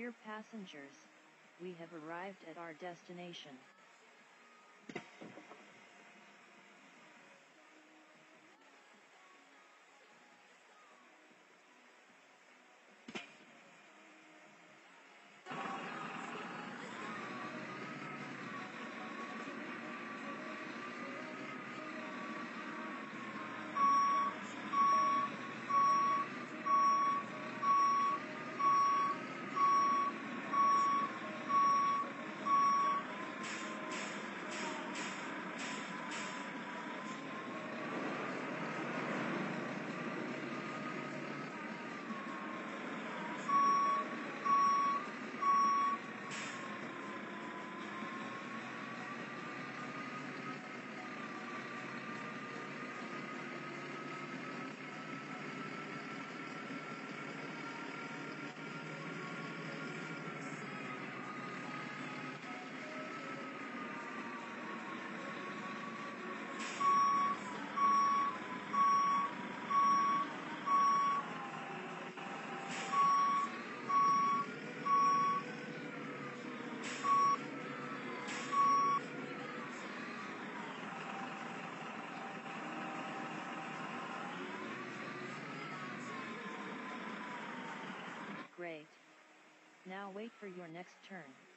Dear passengers, we have arrived at our destination. Great. Now wait for your next turn.